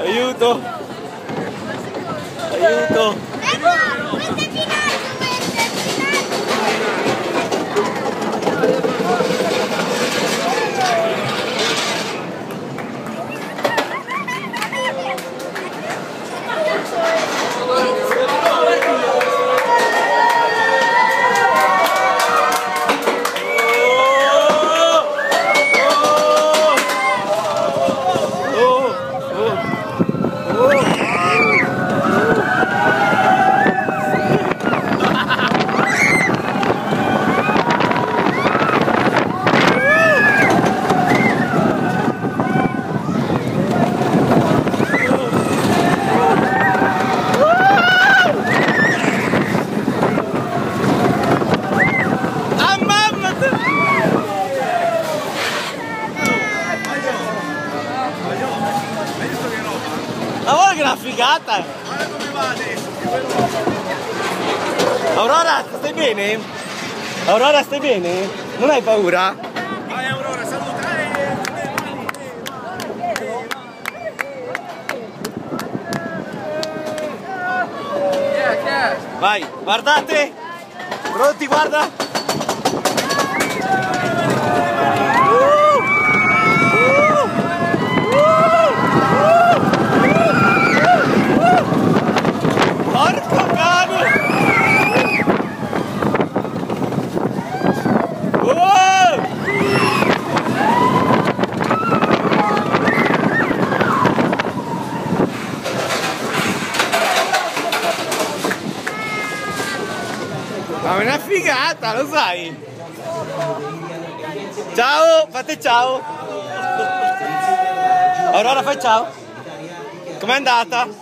Ayuto! Ayuto! Guarda che è una figata! Guarda come va adesso. Aurora, stai bene? Aurora, stai bene? Non hai paura? Vai Aurora, saluta. Vai, guardate! Pronti, guarda! È una figata, lo sai? Ciao, fate ciao! Aurora fai ciao! Com'è andata?